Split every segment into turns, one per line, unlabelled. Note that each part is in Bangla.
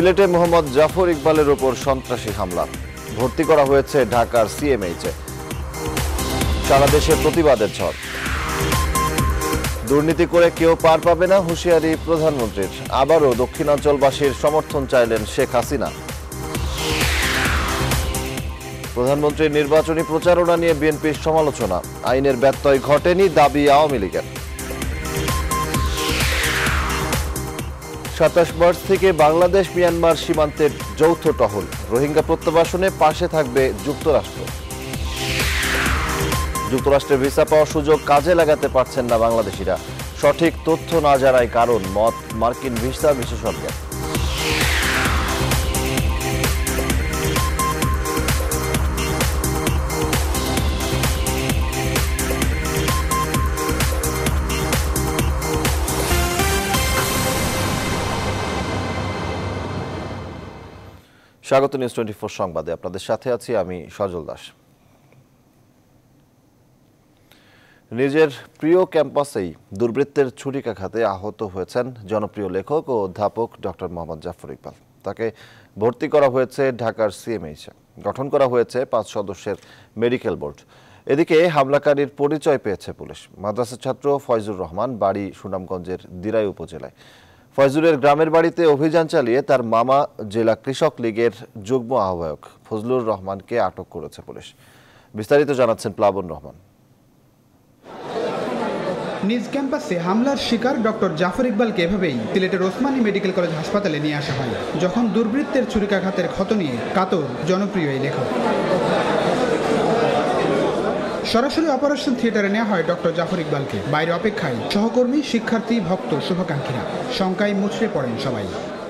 সিলেটে মোহাম্মদ জাফর ইকবালের ওপর সন্ত্রাসী হামলা। ভর্তি করা হয়েছে ঢাকার সিএমএইচে সারা দেশে প্রতিবাদের ঝড়। দুর্নীতি করে কেউ পার পাবে না হুঁশিয়ারি প্রধানমন্ত্রীর। আবারও দক্ষিণাঞ্চলবাসীর সমর্থন চাইলেন শেখ হাসিনা। প্রধানমন্ত্রীর নির্বাচনী প্রচারণা নিয়ে বিএনপির সমালোচনা। আইনের ব্যত্যয় ঘটেনি দাবি আওয়ামী লীগের। সাতাশ মার্চ থেকে বাংলাদেশ মিয়ানমার সীমান্তের যৌথ টহল। রোহিঙ্গা প্রত্যাবাসনে পাশে থাকবে যুক্তরাষ্ট্র। যুক্তরাষ্ট্রের ভিসা পাওয়ার সুযোগ কাজে লাগাতে পারছেন না বাংলাদেশিরা। সঠিক তথ্য না জানায় কারণ মত মার্কিন ভিসা বিশেষজ্ঞের। স্বাগত নিউজ টোয়েন্টি ফোর সংবাদে। আপনাদের সাথে আছি আমি সজল দাস। নিজের প্রিয় ক্যাম্পাসেই দুর্বৃত্তের ছুরিকাঘাতে আহত হয়েছেন জনপ্রিয় লেখক ও অধ্যাপক ডক্টর মোহাম্মদ জাফর ইকবাল। তাকে ভর্তি করা হয়েছে ঢাকার সিএমএইচে গঠন করা হয়েছে পাঁচ সদস্যের মেডিকেল বোর্ড। এদিকে হামলাকারীর পরিচয় পেয়েছে পুলিশ। মাদ্রাসা ছাত্র ফয়জুর রহমান বাড়ি সুনামগঞ্জের দিরাই উপজেলায়। ফয়জুরের গ্রামের বাড়িতে অভিযান চালিয়ে তার মামা জেলা কৃষক লীগের যুগ্ম আহ্বায়ক ফজলুর রহমানকে আটক করেছে পুলিশ। বিস্তারিত জানাচ্ছেন প্লাবন রহমান।
নিজ ক্যাম্পাসে হামলার শিকার ডক্টর জাফর ইকবালকে এভাবেই সিলেটের ওসমানী মেডিকেল কলেজ হাসপাতালে নিয়ে আসা হয়, যখন দুর্বৃত্তের ছুরিকাঘাতের ক্ষত নিয়ে কাতর জনপ্রিয় এই লেখক। সরাসরি অপারেশন থিয়েটারে নেওয়া হয় ডক্টর জাফর ইকবালকে। বাইরে অপেক্ষায় সহকর্মী শিক্ষার্থী ভক্ত শুভাকাঙ্ক্ষীরা। শঙ্কায় মুচড়ে পড়েন সবাই।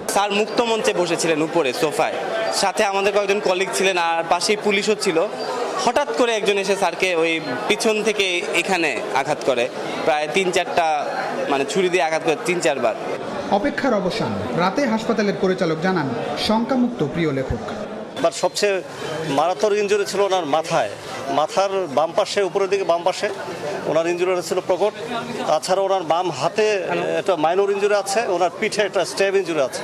স্যার মুক্ত মঞ্চে বসেছিলেন উপরে সোফায়। সাথে আমাদের কয়েকজন কলিগ ছিলেন আর পাশেই পুলিশও ছিল। হঠাৎ করে একজন এসে স্যারকে ওই পিছন থেকে এখানে আঘাত করে। প্রায় তিন চারটা মানে ছুরি দিয়ে আঘাত করে তিন চারবার।
অপেক্ষার অবসান। রাতে হাসপাতালের পরিচালক জানান শঙ্কামুক্ত প্রিয় লেখক।
বাট সবচেয়ে মারাত্মক ইঞ্জুরি ছিল ওনার মাথায়। মাথার বাম পাশে উপরের দিকে বাম পাশে ওনার ইঞ্জুরি ছিল প্রকট। তাছাড়া ওনার বাম হাতে একটা মাইনর ইঞ্জুরি আছে ওনার পিঠে একটা স্ট্যাব ইঞ্জুরি আছে।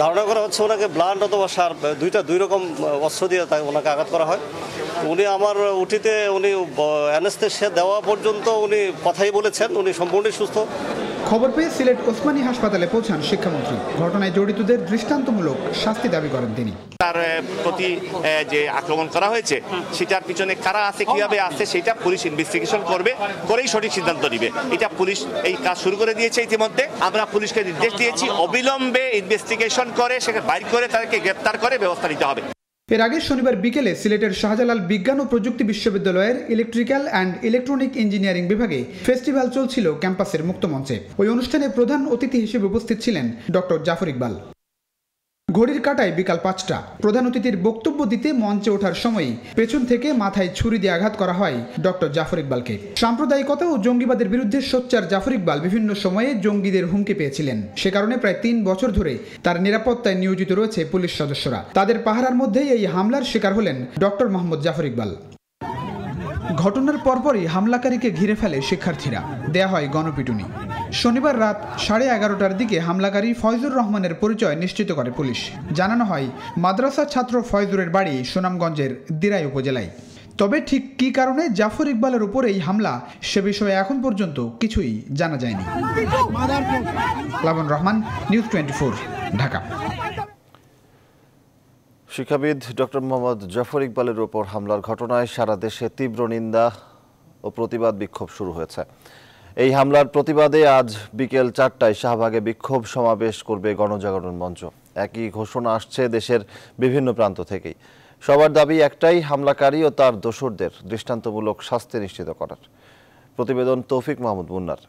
ধারণা করা হচ্ছে ওনাকে ব্লান্ট অথবা সার দুইটা দুই রকম অস্ত্র দিয়ে তাকে ওনাকে আঘাত করা হয়। উনি আমার উঠিতে উনি অ্যানেস্থেশিয়া দেওয়া পর্যন্ত উনি কথাই বলেছেন উনি সম্পূর্ণই সুস্থ।
খবর পেয়ে সিলেট ওসমানী হাসপাতালে পৌঁছান শিক্ষামন্ত্রী। ঘটনায় জড়িতদের দৃষ্টান্তমূলক শাস্তি দাবি করেন তিনি।
তার প্রতি যে আক্রমণ করা হয়েছে সেটার পিছনে কারা আছে কীভাবে আছে সেটা পুলিশ ইনভেস্টিগেশন করবে করেই সঠিক সিদ্ধান্ত নিবে। এটা পুলিশ এই কাজ শুরু করে দিয়েছে ইতিমধ্যে। আমরা পুলিশকে নির্দেশ দিয়েছি অবিলম্বে ইনভেস্টিগেশন করে সেখানে বাইর করে তাদেরকে গ্রেপ্তার করে ব্যবস্থা নিতে হবে।
এর আগে শনিবার বিকেলে সিলেটের শাহজালাল বিজ্ঞান ও প্রযুক্তি বিশ্ববিদ্যালয়ের ইলেকট্রিক্যাল অ্যান্ড ইলেকট্রনিক ইঞ্জিনিয়ারিং বিভাগে ফেস্টিভ্যাল চলছিল ক্যাম্পাসের মুক্তমঞ্চে। ওই অনুষ্ঠানে প্রধান অতিথি হিসেবে উপস্থিত ছিলেন ডক্টর জাফর ইকবাল। ঘড়ির কাটায় বিকাল পাঁচটা। প্রধান অতিথির বক্তব্য দিতে মঞ্চে ওঠার সময়ই পেছন থেকে মাথায় ছুরি দিয়ে আঘাত করা হয় ডক্টর জাফর ইকবালকে। সাম্প্রদায়িকতা ও জঙ্গিবাদের বিরুদ্ধে সোচ্চার জাফর ইকবাল বিভিন্ন সময়ে জঙ্গিদের হুমকি পেয়েছিলেন। সে কারণে প্রায় তিন বছর ধরে তার নিরাপত্তায় নিয়োজিত রয়েছে পুলিশ সদস্যরা। তাদের পাহারার মধ্যেই এই হামলার শিকার হলেন ডক্টর মোহাম্মদ জাফর ইকবাল। ঘটনার পরপরই হামলাকারীকে ঘিরে ফেলে শিক্ষার্থীরা। দেয়া হয় গণপিটুনি। শনিবার রাত সাড়ে এগারোটার দিকে হামলাকারী ফয়জুর রহমানের পরিচয় নিশ্চিত করে পুলিশ। জানানো হয় মাদ্রাসা ছাত্র ফয়জুরের বাড়ি সুনামগঞ্জের দিরাই উপজেলায়। তবে ঠিক কী কারণে জাফর ইকবালের উপর এই হামলা, সে বিষয়ে এখন পর্যন্ত কিছুই জানা যায়নি। Rahman, news twenty Dhaka.
শিক্ষাবিদ ডক্টর মোহাম্মদ জাফর ইকবালের ওপর হামলার ঘটনায় সারা দেশে তীব্র নিন্দা ও প্রতিবাদ বিক্ষোভ শুরু হয়েছে। এই হামলার প্রতিবাদে আজ বিকেল চারটায় শাহবাগে বিক্ষোভ সমাবেশ করবে গণজাগরণ মঞ্চ। একই ঘোষণা আসছে দেশের বিভিন্ন প্রান্ত থেকেই। সবার দাবি একটাই, হামলাকারী ও তার দোসরদের দৃষ্টান্তমূলক শাস্তি নিশ্চিত করার। প্রতিবেদন তৌফিক মাহমুদ মুন্নার।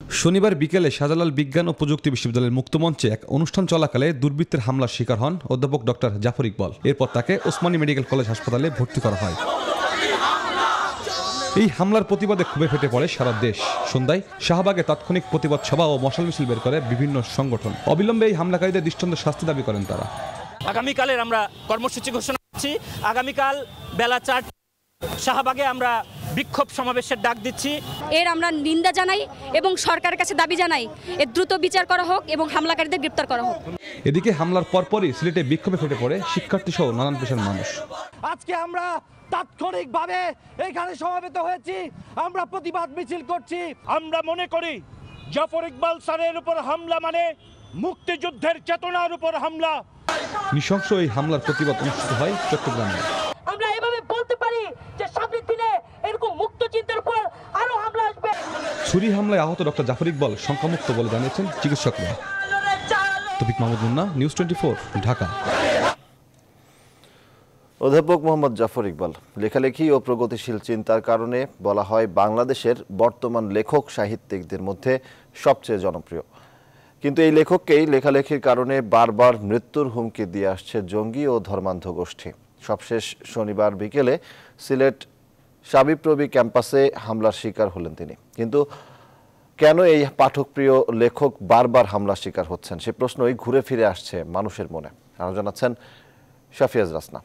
শনিবার বিকেলে শাহজালাল বিজ্ঞান ও প্রযুক্তি বিশ্ববিদ্যালয়ের মুক্তমঞ্চে এক অনুষ্ঠান চলাকালে দুর্বৃত্তের হামলার শিকার হন অধ্যাপক ডক্টর জাফর ইকবাল। এরপর তাকে ওসমানী মেডিকেল কলেজ হাসপাতালে ভর্তি করা হয়। এই হামলার প্রতিবাদে খুবই ফেটে পড়ে সারা দেশ। সন্ধ্যায় শাহবাগে তাৎক্ষণিক প্রতিবাদ সভা ও মশাল মিছিল বের করে বিভিন্ন সংগঠন। অবিলম্বে এই হামলাকারীদের দৃষ্টান্ত শাস্তি দাবি করেন তারা।
আগামীকালের আমরা কর্মসূচি ঘোষণা করছি। আগামীকাল বেলা চার শাহবাগে আমরা বিক্ষোভ সমাবেশের ডাক দিচ্ছি।
এর আমরা নিন্দা জানাই এবং সরকারের কাছে দাবি জানাই এর দ্রুত বিচার করা হোক এবং হামলাকারীদের গ্রেপ্তার করা হোক।
এদিকে হামলার পরপরই সিলেটে বিক্ষোভে ফেটে পড়ে শিক্ষার্থী সহ নানান পেশার মানুষ।
আজকে আমরা তাৎক্ষণিকভাবে এখানে সমাবেত হয়েছি। আমরা প্রতিবাদ মিছিল করছি।
আমরা মনে করি জাফর ইকবাল স্যারের উপর হামলা মানে মুক্তিযুদ্ধের চেতনার উপর হামলা।
নৃশংস এই হামলার প্রতিবাদ অনুষ্ঠিত হয় চট্টগ্রামে।
আমরা এভাবে বলতে পারি যে সামনের দিনে এরকম মুক্ত চিন্তার উপর আরও হামলা আসবে।
ছুরি হামলায় আহত ডক্টর জাফর ইকবাল সংখ্যামুক্ত বলে জানিয়েছেন চিকিৎসকরা। Tawfiq Mahmud Munna news twenty Dhaka.
অধ্যাপক মোহাম্মদ জাফর ইকবাল। লেখালেখি ও প্রগতিশীল চিন্তার কারণে বলা হয় বাংলাদেশের বর্তমান লেখক সাহিত্যিকদের মধ্যে সবচেয়ে জনপ্রিয়। কিন্তু এই লেখককেই লেখালেখির কারণে বারবার মৃত্যুর হুমকি দিয়ে আসছে জঙ্গি ও ধর্মান্ধ গোষ্ঠী। সবশেষ শনিবার বিকেলে সিলেট সাবিপ্রবি ক্যাম্পাসে হামলার শিকার হলেন তিনি। কিন্তু কেন এই পাঠকপ্রিয় লেখক বারবার হামলার শিকার হচ্ছেন? সে প্রশ্নই ঘুরে ফিরে আসছে মানুষের মনে। আরও জানাচ্ছেন শাফিয়াজ রাসনা।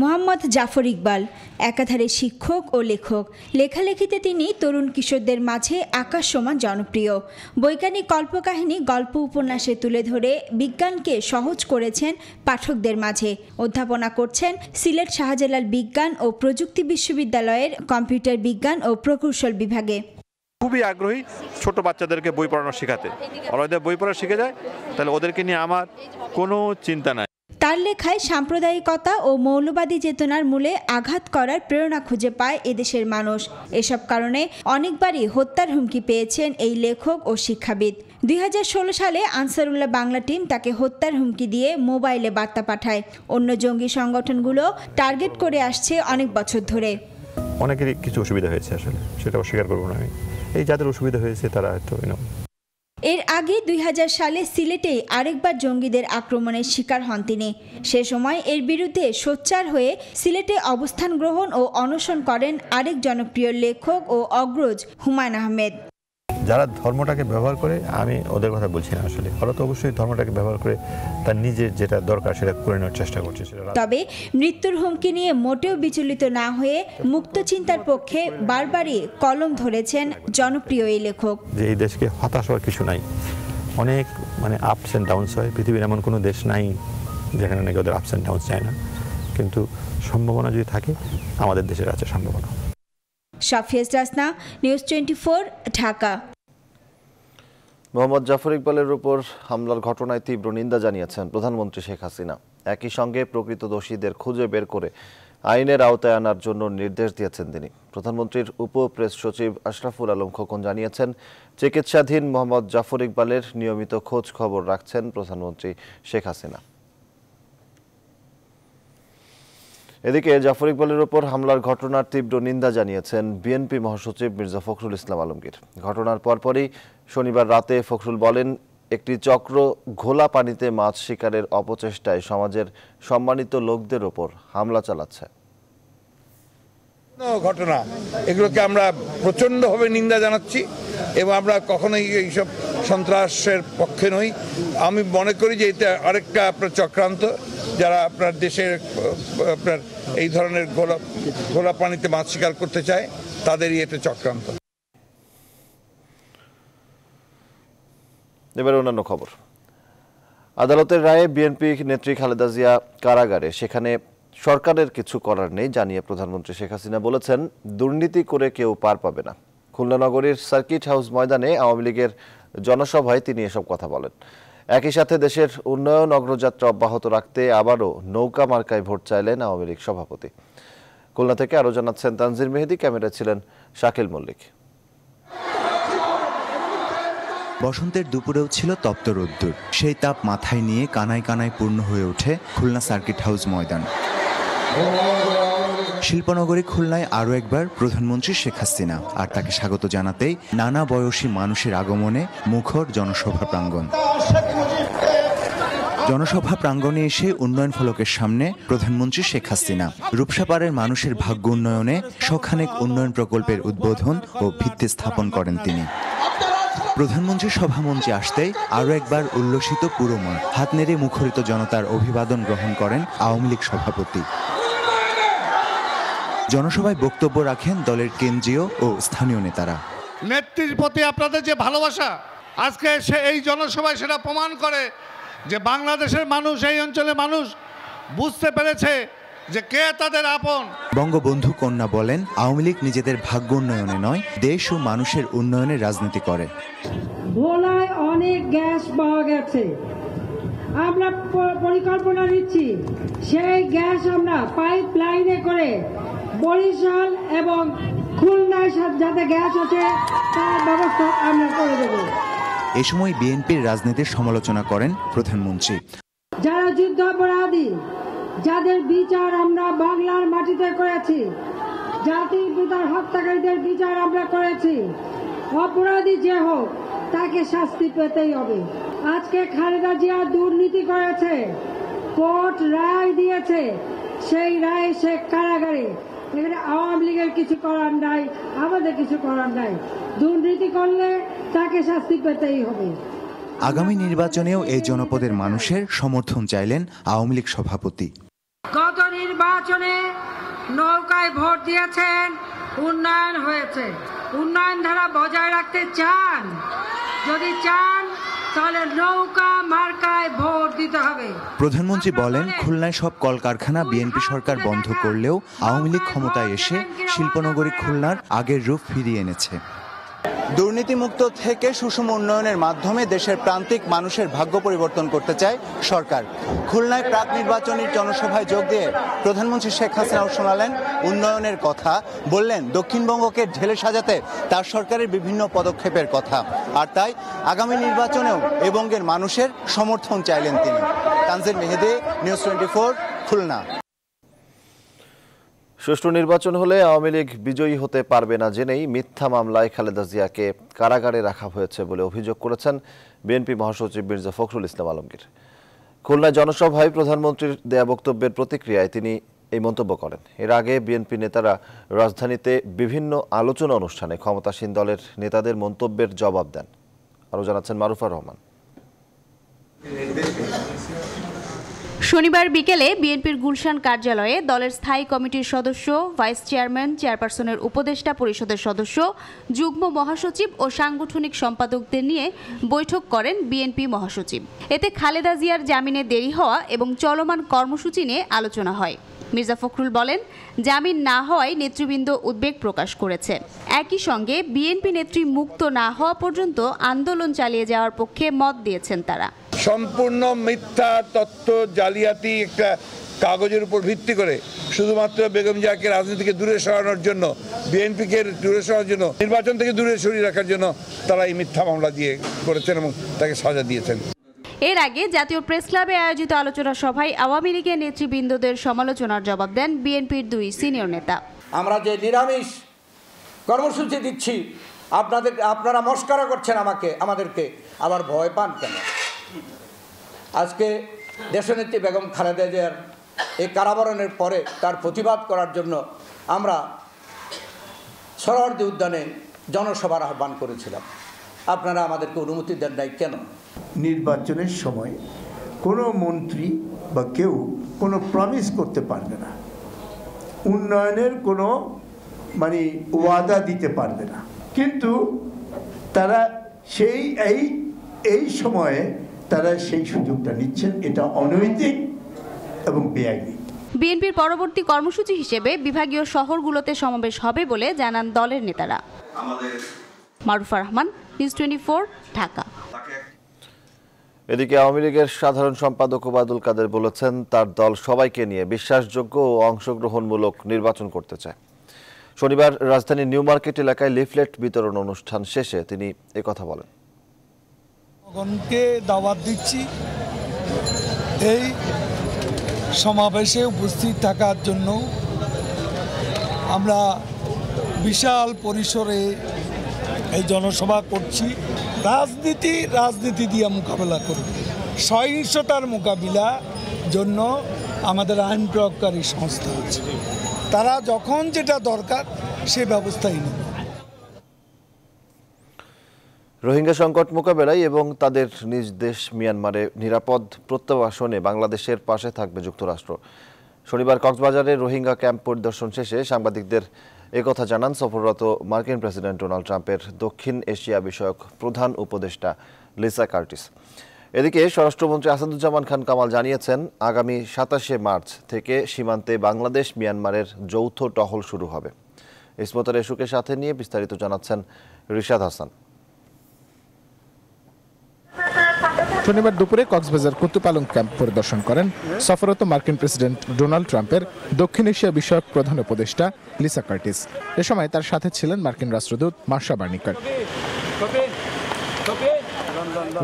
মোহাম্মদ জাফর ইকবাল, একাধারে শিক্ষক ও লেখক। লেখালেখিতে তিনি তরুণ কিশোরদের মাঝে আকাশ সমান জনপ্রিয়। বৈজ্ঞানিক কল্পকাহিনী, গল্প উপন্যাসে তুলে ধরে বিজ্ঞানকে সহজ করেছেন পাঠকদের মাঝে। অধ্যাপনা করছেন সিলেট শাহজালাল বিজ্ঞান ও প্রযুক্তি বিশ্ববিদ্যালয়ের কম্পিউটার বিজ্ঞান ও প্রকৌশল বিভাগে।
খুবই আগ্রহী ছোট বাচ্চাদেরকে বই পড়ানো শেখাতে। ওরা বই পড়া শিখে যায়, তাহলে ওদেরকে নিয়ে আমার কোনো চিন্তা নাই।
তার লেখায় সাম্প্রদায়িকতা ও মৌলবাদী চেতনার মূলে আঘাত করার প্রেরণা খুঁজে পায় এদেশের মানুষ। এসব কারণে অনেকবারই হত্যার হুমকি পেয়েছেন এই লেখক ও শিক্ষাবিদ। দুই হাজার ষোলো সালে আনসারুল্লাহ বাংলা টিম তাকে হত্যার হুমকি দিয়ে মোবাইলে বার্তা পাঠায়। অন্য জঙ্গি সংগঠনগুলো টার্গেট করে আসছে অনেক বছর ধরে।
অনেকেরই কিছু অসুবিধা হয়েছে আসলে সেটা অস্বীকার করব না আমি। এই যাদের অসুবিধা হয়েছে তারা হয়তো
এর আগে দুই হাজার সালে সিলেটে আরেকবার জঙ্গিদের আক্রমণের শিকার হন তিনি। সে সময় এর বিরুদ্ধে সোচ্চার হয়ে সিলেটে অবস্থান গ্রহণ ও অনশন করেন আরেক জনপ্রিয় লেখক ও অগ্রজ হুমায়ুন আহমেদ।
যারা ধর্মটাকে ব্যবহার করে আমি ওদের কথা বলছি না আসলে। ওরা তো অবশ্যই ধর্মটাকে ব্যবহার করে তার নিজের যেটা দরকার সেটা করে নেওয়ার চেষ্টা করছে
তবে মৃত্যুর হুমকি নিয়ে মোটেও বিচলিত না হয়ে মুক্ত চিন্তার পক্ষে বারবারই কলম ধরেছেন জনপ্রিয় এই লেখক।
যে এই দেশকে হতাশ হওয়ার কিছু নাই। অনেক মানে আপস অ্যান্ড ডাউনস হয়। পৃথিবীর এমন কোনো দেশ নাই যেখানে নাকি ওদের আপস অ্যান্ড ডাউনস যায় না। কিন্তু সম্ভাবনা যদি থাকে আমাদের দেশের আছে সম্ভাবনা।
Safiaz Rasna news twenty Dhaka.
Mohammad Zafar ইকবালের উপর হামলার ঘটনায় তীব্র নিন্দা জানিয়েছেন প্রধানমন্ত্রী শেখ হাসিনা। একই সঙ্গে প্রকৃত দোষীদের খুঁজে বের করে আইনের আওতায় আনার জন্য নির্দেশ দিয়েছেন তিনি। প্রধানমন্ত্রীর উপ প্রেস সচিব আশরাফুল আলম খোকন জানিয়েছেন, চিকিৎসাধীন মোহাম্মদ জাফর ইকবালের নিয়মিত খোঁজ খবর রাখছেন প্রধানমন্ত্রী শেখ হাসিনা। এদিকে জাফর ইকবালের ওপর হামলার ঘটনার তীব্র নিন্দা জানিয়েছেন বিএনপি মহাসচিব মির্জা ফখরুল ইসলাম আলমগীর। ঘটনার পরপরই শনিবার রাতে ফখরুল বলেন, একটি চক্র ঘোলা পানিতে মাছ শিকারের অপচেষ্টায় সমাজের সম্মানিত লোকদের ওপর হামলা চালাচ্ছে।
ঘটনা এগুলোকে আমরা প্রচণ্ডভাবে নিন্দা জানাচ্ছি এবং আমরা কখনোই এইসব সন্ত্রাসের পক্ষে নই। আমি মনে করি যে এটা আরেকটা আপনার চক্রান্ত, যারা আপনার দেশের আপনার এই ধরনের ঘোলা ঘোলা পানিতে মাছ শিকার করতে চায়, তাদেরই এটা চক্রান্ত।
এবার অন্যান্য খবর। আদালতের রায়ে বিএনপি নেত্রী খালেদা জিয়া কারাগারে। সেখানে সরকারের কিছু করার নেই জানিয়ে প্রধানমন্ত্রী শেখ হাসিনা বলেছেন, দুর্নীতি করে কেউ পার পাবে না। খুলনা নগরীর সার্কিট হাউস ময়দানে আওয়ামী লীগের জনসভায় তিনি এসব কথা বলেন। একই সাথে দেশের উন্নয়ন অগ্রযাত্রা অব্যাহত রাখতে আবারও নৌকা মার্কায় ভোট চাইলেন আওয়ামী লীগ সভাপতি। খুলনা থেকে আরও জানাচ্ছেন, তানজির মেহেদি, ক্যামেরায় ছিলেন শাকিল মল্লিক।
বসন্তের দুপুরেও ছিল তপ্ত রোদ্দুর। সেই তাপ মাথায় নিয়ে কানায় কানায় পূর্ণ হয়ে ওঠে খুলনা সার্কিট হাউস ময়দান। শিল্পনগরী খুলনায় আরও একবার প্রধানমন্ত্রী শেখ হাসিনা আর তাকে স্বাগত জানাতেই নানা বয়সী মানুষের আগমনে মুখর জনসভা প্রাঙ্গণ। জনসভা প্রাঙ্গণে এসে উন্নয়ন ফলকের সামনে প্রধানমন্ত্রী শেখ হাসিনা। রূপসাপাড়ের মানুষের ভাগ্য উন্নয়নে শখানেক উন্নয়ন প্রকল্পের উদ্বোধন ও ভিত্তি স্থাপন করেন তিনি। প্রধানমন্ত্রী সভামঞ্চে আসতে আরও একবার উল্লসিত পুরো মাঠ হাত নেড়ে মুখরিত জনতার অভিবাদন গ্রহণ করেন আওয়ামী লীগ সভাপতি। জনসভায় বক্তব্য রাখেন দলের কেন্দ্রীয় ও স্থানীয় নেতারা।
নেত্রীর প্রতি আপনাদের যে ভালোবাসা, আজকে সে এই জনসভায় সেটা প্রমাণ করে যে বাংলাদেশের মানুষ, এই অঞ্চলের মানুষ বুঝতে পেরেছে যে কে তাদের আপন?
বঙ্গবন্ধু কন্যা বলেন আওয়ামী লীগ নিজেদের ভাগ্য উন্নয়নে নয় দেশ ও মানুষের উন্নয়নের রাজনীতি করে।
ভোলায় অনেক গ্যাস পাওয়া গেছে। আমরা পরিকল্পনা নিচ্ছি সেই গ্যাস আমরা পাইপ লাইনে করে বরিশাল এবং খুলনায় যাতে গ্যাস আছে তার ব্যবস্থা আমরা করে দেব।
এ সময় বিএনপির রাজনীতির সমালোচনা করেন প্রধানমন্ত্রী।
যারা যুদ্ধাপরাধী যাদের বিচার আমরা বাংলার মাটিতে করেছি, জাতির পিতার হত্যাকারীদের বিচার আমরা করেছি, অপরাধী যে হোক, তাকে শাস্তি পেতেই হবে। আজকে খালেদা জিয়া দুর্নীতি করেছে, কোর্ট রায় দিয়েছে, সেই রায় সে কারাগারে। এখানে আওয়ামী লীগের কিছু করার নাই, আমাদের কিছু করার নাই। দুর্নীতি করলে তাকে শাস্তি পেতেই হবে।
আগামী নির্বাচনেও এই জনপদের মানুষের সমর্থন চাইলেন আওয়ামী লীগ সভাপতি।
গত নির্বাচনে নৌকায় ভোট দিয়েছেন উন্নয়ন হয়েছে। উন্নয়ন ধারা বজায় রাখতে চান। যদি চান তাহলে নৌকা মার্কায় ভোট দিতে হবে।
প্রধানমন্ত্রী বলেন খুলনায় সব কলকারখানা বিএনপি সরকার বন্ধ করলেও আওয়ামী লীগ ক্ষমতায় এসে শিল্পনগরী খুলনার আগের রূপ ফিরিয়ে এনেছে। দুর্নীতিমুক্ত থেকে সুষম উন্নয়নের মাধ্যমে দেশের প্রান্তিক মানুষের ভাগ্য পরিবর্তন করতে চায় সরকার। খুলনায় প্রাক নির্বাচনী জনসভায় যোগ দিয়ে প্রধানমন্ত্রী শেখ হাসিনাও শোনালেন উন্নয়নের কথা। বললেন, দক্ষিণবঙ্গকে ঢেলে সাজাতে তার সরকারের বিভিন্ন পদক্ষেপের কথা। আর তাই আগামী নির্বাচনেও এ বঙ্গের মানুষের সমর্থন চাইলেন তিনি। Tanzir Mehedi, news twenty four, Khulna.
সুষ্ঠু নির্বাচন হলে আওয়ামী লীগ বিজয়ী হতে পারবে না জেনেই মিথ্যা মামলায় খালেদা জিয়াকে কারাগারে রাখা হয়েছে বলে অভিযোগ করেছেন বিএনপি মহাসচিব মির্জা ফখরুল ইসলাম আলমগীর। খুলনায় জনসভায় প্রধানমন্ত্রীর দেয়া বক্তব্যের প্রতিক্রিয়ায় তিনি এই মন্তব্য করেন। এর আগে বিএনপি নেতারা রাজধানীতে বিভিন্ন আলোচনা অনুষ্ঠানে ক্ষমতাসীন দলের নেতাদের মন্তব্যের জবাব দেন। আরও জানাচ্ছেন মারুফা রহমান।
শনিবার বিকেলে বিএনপির গুলশান কার্যালয়ে দলের স্থায়ী কমিটির সদস্য, ভাইস চেয়ারম্যান, চেয়ারপারসনের উপদেষ্টা পরিষদের সদস্য, যুগ্ম মহাসচিব ও সাংগঠনিক সম্পাদকদের নিয়ে বৈঠক করেন বিএনপি মহাসচিব। এতে খালেদা জিয়ার জামিনে দেরি হওয়া এবং চলমান কর্মসূচি নিয়ে আলোচনা হয়। মির্জা ফখরুল বলেন, জামিন না হওয়ায় নেতৃবৃন্দ উদ্বেগ প্রকাশ করেছে। একই সঙ্গে বিএনপি নেত্রী মুক্ত না হওয়া পর্যন্ত আন্দোলন চালিয়ে যাওয়ার পক্ষে মত দিয়েছেন তারা।
সম্পূর্ণ মিথ্যা তথ্য জালিয়াতি একটা কাগজের উপর ভিত্তি করে শুধুমাত্র বেগম জিয়াকে রাজনীতি থেকে দূরে সরানোর জন্য, বিএনপিকে দূরে সরানোর জন্য, নির্বাচন থেকে দূরে সরিয়ে রাখার জন্য তারা এই মিথ্যা মামলা দিয়ে করেছেন এবং তাকে সাজা দিয়েছেন।
এর আগে জাতীয় প্রেস ক্লাবে আয়োজিত আলোচনা সভায় আওয়ামী লীগের নেতৃবৃন্দদের সমালোচনার জবাব দেন বিএনপির দুই সিনিয়র নেতা।
আমরা যে নিরামিষ কর্মসূচি দিচ্ছি, আপনাদের আপনারা মস্করা করছেন আমাকে, আমাদেরকে। আবার ভয় পান কেন? আজকে দেশনেত্রী বেগম খালেদা জিয়ার এই কারাবরণের পরে তার প্রতিবাদ করার জন্য আমরা সরোয়ার্দী উদ্যানে জনসভার আহ্বান করেছিলাম। আপনারা আমাদেরকে অনুমতি দেন নাই কেন?
নির্বাচনের সময় কোনো মন্ত্রী বা কেউ কোনো প্রমিস করতে পারবে না। উন্নয়নের কোনো মানে ওয়াদা দিতে পারবে না। কিন্তু তারা সেই এই এই সময়ে তারা সেই সুযোগটা নিচ্ছেন এটা অনৈতিক এবং বেআইনি।
বিএনপির পরবর্তী কর্মসূচি হিসেবে বিভাগীয় শহরগুলোতে সমাবেশ হবে বলে জানান দলের নেতারা। Marufa Rahman news twenty Dhaka.
এদিকে আওয়ামী লীগের সাধারণ সম্পাদক ওবায়দুল কাদের বলেছেন, তার দল সবাইকে নিয়ে বিশ্বাসযোগ্য ও অংশগ্রহণমূলক নির্বাচন করতে চায়। শনিবার রাজধানীর নিউ মার্কেট এলাকায় লিফলেট বিতরণ অনুষ্ঠান শেষে তিনি কথা বলেন।
দাওয়াত দিচ্ছি। এই সমাবেশে উপস্থিত থাকার জন্য আমরা বিশাল পরিসরে জনসভা করছি। রাজনীতি রাজনীতি দিয়ে মোকাবেলা করব সহিংসতার মোকাবিলা জন্য আমাদের আইন প্রয়োগকারী সংস্থা আছে। তারা যখন যেটা দরকার, সে ব্যবস্থাই নেবে।
রোহিঙ্গা সংকট মোকাবেলায় এবং তাদের নিজ দেশ মিয়ানমারে নিরাপদ প্রত্যাবাসনে বাংলাদেশের পাশে থাকবে যুক্তরাষ্ট্র। শনিবার কক্সবাজারে রোহিঙ্গা ক্যাম্প পরিদর্শন শেষে সাংবাদিকদের একথা জানান সফররত মার্কিন প্রেসিডেন্ট ডোনাল্ড ট্রাম্পের দক্ষিণ এশিয়া বিষয়ক প্রধান উপদেষ্টা লিসা কার্টিস। এদিকে স্বরাষ্ট্রমন্ত্রী আসাদুজ্জামান খান কামাল জানিয়েছেন, আগামী সাতাশে মার্চ থেকে সীমান্তে বাংলাদেশ মিয়ানমারের যৌথ টহল শুরু হবে। ইসমত রেশুকে সাথে নিয়ে বিস্তারিত জানাচ্ছেন রিশাদ হাসান।
শনিবার দুপুরে কক্সবাজার কুতুপালং ক্যাম্প পরিদর্শন করেন সফরত মার্কিন প্রেসিডেন্ট ডোনাল্ড ট্রাম্পের দক্ষিণ এশিয়া বিষয়ক প্রধান উপদেষ্টা লিসা কার্টিস। এ সময় তার সাথে ছিলেন মার্কিন রাষ্ট্রদূত মার্শা বার্নিকার।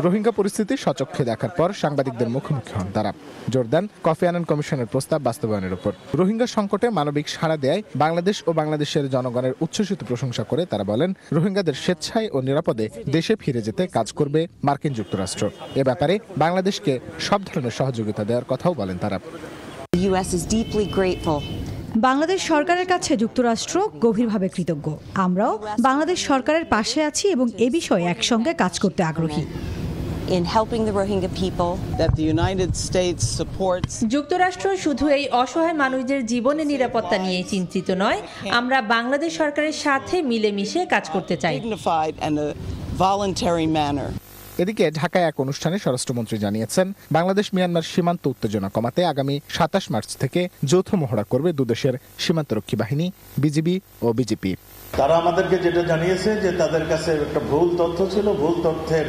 রোহিঙ্গা পরিস্থিতি সচক্ষে দেখার পর সাংবাদিকদের মুখোমুখি হন তারা। জোর দেন কফি আনান কমিশনের প্রস্তাব বাস্তবায়নের উপর। রোহিঙ্গা সংকটে মানবিক সাড়া দেয় বাংলাদেশ ও বাংলাদেশের জনগণের উচ্ছ্বসিত প্রশংসা করে তারা বলেন, রোহিঙ্গাদের স্বেচ্ছায় ও নিরাপদে দেশে ফিরে যেতে কাজ করবে মার্কিন যুক্তরাষ্ট্র। এ ব্যাপারে বাংলাদেশকে সব ধরনের সহযোগিতা দেওয়ার কথাও বলেন তারা।
বাংলাদেশ সরকারের কাছে যুক্তরাষ্ট্র গভীরভাবে কৃতজ্ঞ। আমরাও বাংলাদেশ সরকারের পাশে আছি এবং এ বিষয়ে একসঙ্গে কাজ করতে আগ্রহী।
In helping the Rohingya people.
That the United States supports
যুক্তরাষ্ট্র শুধু এই অসহায় মানুষদের জীবনের নিরাপত্তা নিয়ে চিন্তিত নয় আমরা বাংলাদেশ সরকারের সাথে মিলেমিশে কাজ করতে চাই।
এদিকে ঢাকায় এক অনুষ্ঠানে স্বরাষ্ট্রমন্ত্রী জানিয়েছেন, বাংলাদেশ মিয়ানমার সীমান্ত উত্তেজনা কমাতে আগামী সাতাশ মার্চ থেকে যৌথ মহড়া করবে দুদেশের সীমান্তরক্ষী বাহিনী, বিজিবি ও বিজেপি।
তারা আমাদেরকে যেটা জানিয়েছে যে তাদের কাছে একটা ভুল তথ্য ছিল, ভুল তথ্যের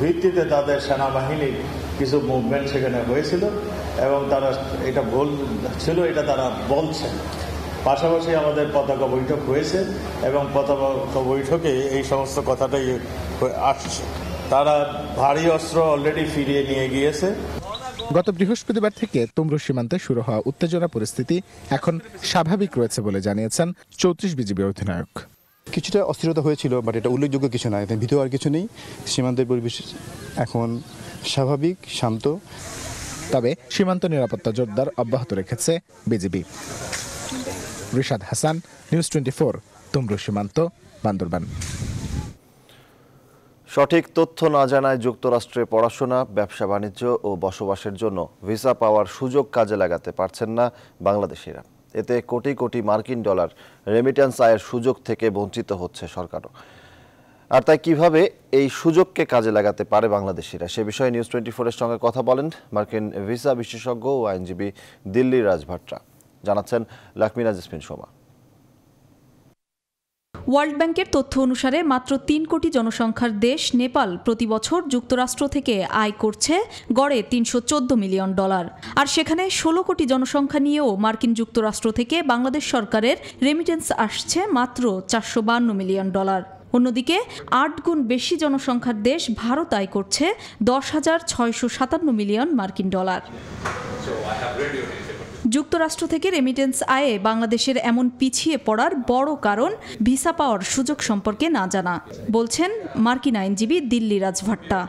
ভিত্তিতে তাদের সেনাবাহিনীর কিছু মুভমেন্ট সেখানে হয়েছিল এবং তারা এটা ভুল ছিল, এটা তারা বলছেন পাশাপাশি আমাদের পতাকা বৈঠক হয়েছে এবং পতাকা বৈঠকে এই সমস্ত কথাটাই আসছে। তারা ভারী অস্ত্র অলরেডি ফিরিয়ে নিয়ে গিয়েছে।
গত বৃহস্পতিবার থেকে তুমরু সীমান্তে শুরু হওয়া উত্তেজনা পরিস্থিতি এখন স্বাভাবিক রয়েছে বলে জানিয়েছেন চৌত্রিশ বিজিবি অধিনায়ক।
কিছুটা অস্থিরতা হয়েছিল বাট এটা উল্লেখযোগ্য কিছু নয় ভীত আর কিছু নেই। সীমান্তের পরিবেশ এখন স্বাভাবিক শান্ত।
তবে সীমান্ত নিরাপত্তা জোরদার অব্যাহত রেখেছে BGB. Rishad Hasan news twenty four Tumru সীমান্ত বান্দরবান।
সঠিক তথ্য না জানায় যুক্তরাষ্ট্রে পড়াশোনা, ব্যবসা বাণিজ্য ও বসবাসের জন্য ভিসা পাওয়ার সুযোগ কাজে লাগাতে পারছেন না বাংলাদেশিরা। এতে কোটি কোটি মার্কিন ডলার রেমিটেন্স আয়ের সুযোগ থেকে বঞ্চিত হচ্ছে সরকারও। আর তাই কীভাবে এই সুযোগকে কাজে লাগাতে পারে বাংলাদেশিরা? সে বিষয়ে নিউজ টোয়েন্টি ফোরের সঙ্গে কথা বলেন মার্কিন ভিসা বিশেষজ্ঞ ও আইনজীবী দিল্লি রাজভাট্রা। জানাচ্ছেন লাকমিনা জেসমিন সোমা।
ওয়ার্ল্ড ব্যাংকের তথ্য অনুসারে মাত্র তিন কোটি জনসংখ্যার দেশ নেপাল প্রতি বছর যুক্তরাষ্ট্র থেকে আয় করছে গড়ে তিনশো চৌদ্দ মিলিয়ন ডলার। আর সেখানে ষোলো কোটি জনসংখ্যা নিয়েও মার্কিন যুক্তরাষ্ট্র থেকে বাংলাদেশ সরকারের রেমিটেন্স আসছে মাত্র চারশো মিলিয়ন ডলার। অন্যদিকে, আট গুণ বেশি জনসংখ্যার দেশ ভারত আয় করছে দশ হাজার ছয়শো সাতান্ন মিলিয়ন মার্কিন ডলার। যুক্তরাষ্ট্র থেকে রেমিটেন্স আয়ে বাংলাদেশের এমন পিছিয়ে পড়ার বড় কারণ ভিসা পাওয়ার সুযোগ সম্পর্কে না জানা। বলছেন মার্কিন আইনজীবী দিল্লি রাজভাট্টা।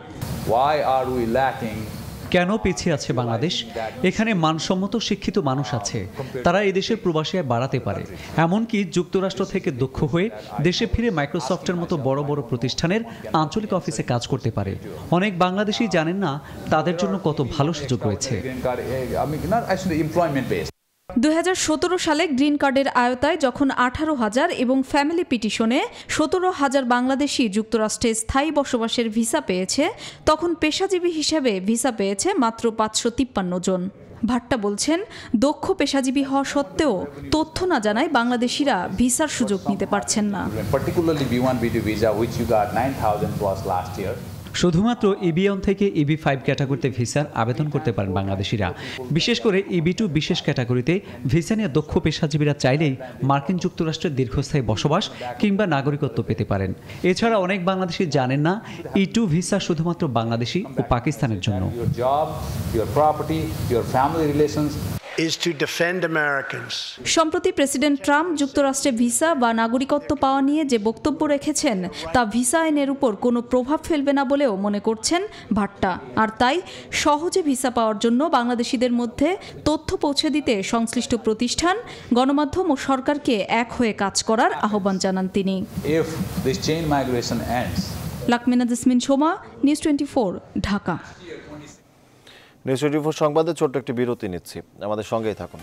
কেন পিছিয়ে আছে বাংলাদেশ? এখানে মানসম্মত শিক্ষিত মানুষ আছে। তারা এদেশের দেশের প্রবাসী বাড়াতে পারে। এমনকি যুক্তরাষ্ট্র থেকে দক্ষ হয়ে দেশে ফিরে মাইক্রোসফটের মতো বড় বড় প্রতিষ্ঠানের আঞ্চলিক অফিসে কাজ করতে পারে। অনেক বাংলাদেশি জানেন না তাদের জন্য কত ভালো সুযোগ রয়েছে।
দুই হাজার সতেরো সালে গ্রিন কার্ডের আয়তায় যখন আঠারো হাজার এবং ফ্যামিলি পিটিশনে সতেরো হাজার বাংলাদেশি যুক্তরাষ্ট্রে স্থায়ী বসবাসের ভিসা পেয়েছে, তখন পেশাজীবী হিসেবে ভিসা পেয়েছে মাত্র পাঁচশো তিপ্পান্ন জন। ভাট্টা বলছেন, দক্ষ পেশাজীবী হওয়া সত্ত্বেও তথ্য না জানায় বাংলাদেশিরা ভিসার সুযোগ নিতে পারছেন না।
শুধুমাত্র ইবিয়ন থেকে ইবি ফাইভ ক্যাটাগরিতে ভিসার আবেদন করতে পারেন বাংলাদেশিরা। বিশেষ করে ইবি টু বিশেষ ক্যাটাগরিতে ভিসা নিয়ে দক্ষ পেশাজীবীরা চাইলেই মার্কিন যুক্তরাষ্ট্রের দীর্ঘস্থায়ী বসবাস কিংবা নাগরিকত্ব পেতে পারেন। এছাড়া অনেক বাংলাদেশি জানেন না ই টু ভিসা শুধুমাত্র বাংলাদেশি ও পাকিস্তানের জন্য।
সম্প্রতি প্রেসিডেন্ট ট্রাম্প যুক্তরাষ্ট্রে ভিসা বা নাগরিকত্ব পাওয়া নিয়ে যে বক্তব্য রেখেছেন তা ভিসা আইনের উপর কোনো প্রভাব ফেলবে না বলেও মনে করছেন ভাট্টা। আর তাই সহজে ভিসা পাওয়ার জন্য বাংলাদেশিদের মধ্যে তথ্য পৌঁছে দিতে সংশ্লিষ্ট প্রতিষ্ঠান গণমাধ্যম ও সরকারকে এক হয়ে কাজ করার আহ্বান জানান তিনি। Lakmina Jasmin Soma news twenty Dhaka.
News four সংবাদে ছোট্ট একটি বিরতি নিচ্ছি। আমাদের সঙ্গেই থাকুন।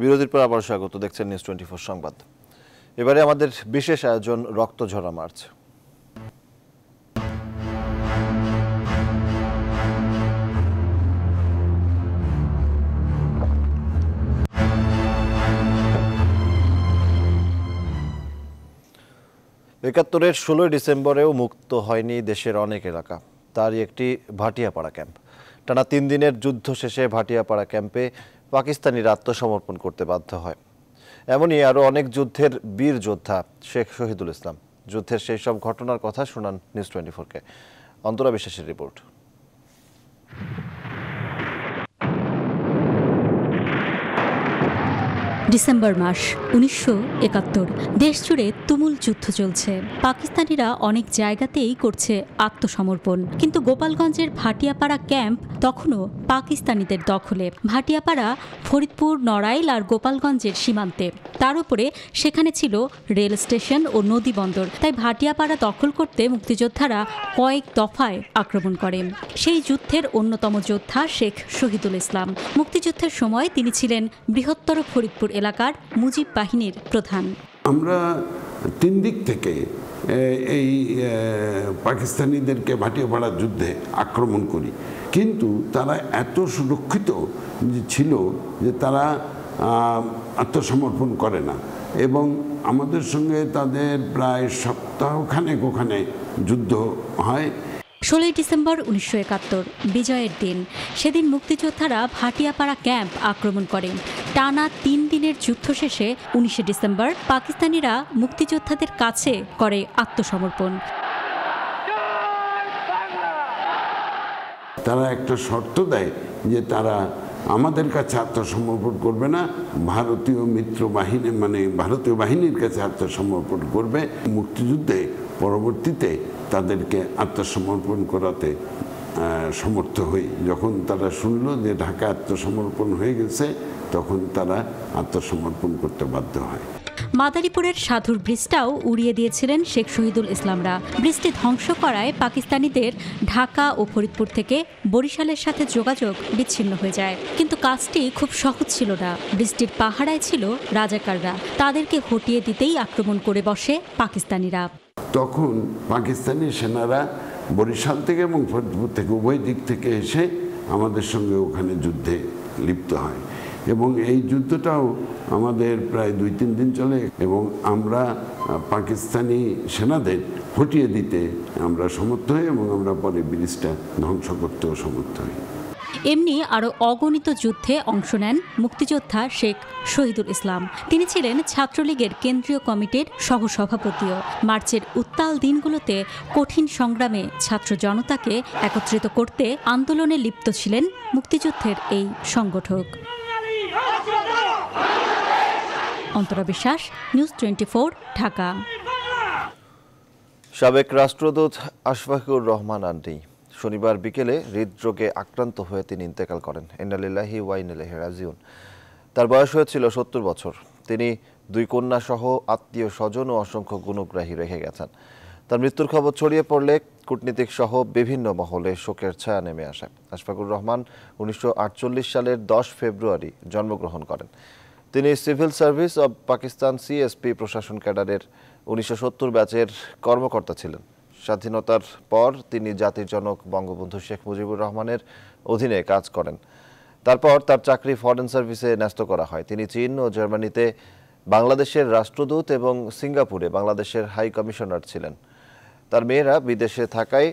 বিরতির পর আবার স্বাগত। দেখছেন নিউজ টোয়েন্টি ফোর সংবাদ। এবারে আমাদের বিশেষ আয়োজন রক্তঝরা মার্চ। একাত্তরের ষোলোই ডিসেম্বরেও মুক্ত হয়নি দেশের অনেক এলাকা। তারই একটি ভাটিয়াপাড়া ক্যাম্প। টানা তিন দিনের যুদ্ধ শেষে ভাটিয়াপাড়া ক্যাম্পে পাকিস্তানিরা আত্মসমর্পণ করতে বাধ্য হয়। এমনই আরও অনেক যুদ্ধের বীর যোদ্ধা শেখ শহীদুল ইসলাম। যুদ্ধের সেই সব ঘটনার কথা শোনান নিউজ টোয়েন্টি ফোরকে অন্তরা বিশ্বাসের রিপোর্ট।
ডিসেম্বর মাস, উনিশশো একাত্তর। দেশ জুড়ে তুমুল যুদ্ধ চলছে। পাকিস্তানিরা অনেক জায়গাতেই করছে আত্মসমর্পণ। কিন্তু গোপালগঞ্জের ভাটিয়াপাড়া ক্যাম্প তখনও পাকিস্তানিদের দখলে। ভাটিয়াপাড়া, ফরিদপুর, নড়াইল আর গোপালগঞ্জের সীমান্তে। তার উপরে সেখানে ছিল রেল স্টেশন ও নদী বন্দর। তাই ভাটিয়াপাড়া দখল করতে মুক্তিযোদ্ধারা কয়েক দফায় আক্রমণ করেন। সেই যুদ্ধের অন্যতম যোদ্ধা শেখ শহীদুল ইসলাম। মুক্তিযুদ্ধের সময় তিনি ছিলেন বৃহত্তর ফরিদপুর এলাকার মুজিব বাহিনীর প্রধান।
আমরা তিন দিক থেকে এই পাকিস্তানিদেরকে ভাটিয়াপাড়া যুদ্ধে আক্রমণ করি। কিন্তু তারা এত সুরক্ষিত ছিল যে তারা আত্মসমর্পণ করে না। এবং আমাদের সঙ্গে তাদের প্রায় সপ্তাহখানেক ওখানে যুদ্ধ হয়।
ষোলোই ডিসেম্বর উনিশশো একাত্তর বিজয়ের দিন। সেদিন মুক্তিযোদ্ধারা ভাটিয়াপাড়া ক্যাম্প আক্রমণ করেন। টানা তিন দিনের যুদ্ধ শেষে উনিশে ডিসেম্বর পাকিস্তানিরা মুক্তিযোদ্ধাদের কাছে করে আত্মসমর্পণ।
তারা একটা শর্ত দেয় যে তারা আমাদের কাছে আত্মসমর্পণ করবে না, ভারতীয় মিত্র বাহিনী মানে ভারতীয় বাহিনীর কাছে আত্মসমর্পণ করবে। মুক্তিযুদ্ধে পরবর্তীতে তাদেরকে আত্মসমর্পণ করাতে সমর্থ হই। যখন তারা শুনল যে ঢাকা আত্মসমর্পণ হয়ে গেছে তখন তারা আত্মসমর্পণ করতে বাধ্য হয়।
মাদারীপুরের সাধুর ব্রিজটাও উড়িয়ে দিয়েছিলেন শেখ শহীদুল ইসলামরা। ব্রিজটি ধ্বংস করায় পাকিস্তানিদের ঢাকা ও ফরিদপুর থেকে বরিশালের সাথে যোগাযোগ বিচ্ছিন্ন হয়ে যায়। কিন্তু কাজটি খুব সহজ ছিল না। ব্রিজটির পাহারায় ছিল রাজাকাররা। তাদেরকে হটিয়ে দিতেই আক্রমণ করে বসে পাকিস্তানিরা।
তখন পাকিস্তানি সেনারা বরিশাল থেকে এবং ফরিদপুর থেকে, উভয় দিক থেকে এসে আমাদের সঙ্গে ওখানে যুদ্ধে লিপ্ত হয়। এবং এই যুদ্ধটাও আমাদের প্রায় দুই তিন দিন চলে এবং আমরা পাকিস্তানি সেনাদের হটিয়ে দিতে আমরা সমর্থ হই এবং আমরা পরে ব্রিজটা ধ্বংস করতেও সমর্থ হই।
এমনি আরও অগণিত যুদ্ধে অংশ নেন মুক্তিযোদ্ধা শেখ শহীদুল ইসলাম। তিনি ছিলেন ছাত্রলীগের কেন্দ্রীয় কমিটির সহসভাপতিও মার্চের উত্তাল দিনগুলোতে কঠিন সংগ্রামে ছাত্র জনতাকে একত্রিত করতে আন্দোলনে লিপ্ত ছিলেন মুক্তিযুদ্ধের এই সংগঠক। অন্তরা বিশ্বাস নিউজ টোয়েন্টি ঢাকা।
সাবেক রাষ্ট্রদূত আশফাকুর রহমান আন্টি শনিবার বিকেলে হৃদরোগে আক্রান্ত হয়ে তিনি ইন্তেকাল করেন। এন্ডালিল্লাহি ওয়াইনিল্লাহি রাজিউন। তার বয়স হয়েছিল সত্তর বছর। তিনি দুই কন্যা সহ আত্মীয় স্বজন ও অসংখ্য গুণগ্রাহী রেখে গেছেন। তার মৃত্যুর খবর ছড়িয়ে পড়লে কূটনীতিক সহ বিভিন্ন মহলে শোকের ছায়া নেমে আসে। আশফাকুর রহমান উনিশশো আটচল্লিশ সালের দশ ফেব্রুয়ারি জন্মগ্রহণ করেন। তিনি civil service of Pakistan CSP প্রশাসন ক্যাডারের উনিশশো সত্তর ব্যাচের কর্মকর্তা ছিলেন। স্বাধীনতার পর তিনি জাতির জনক বঙ্গবন্ধু শেখ মুজিবুর রহমানের অধীনে কাজ করেন। তারপর তার চাকরি ফরেন সার্ভিসে ন্যস্ত করা হয়। তিনি চীন ও জার্মানিতে বাংলাদেশের রাষ্ট্রদূত এবং সিঙ্গাপুরে বাংলাদেশের হাই কমিশনার ছিলেন। তার মেয়েরা বিদেশে থাকায়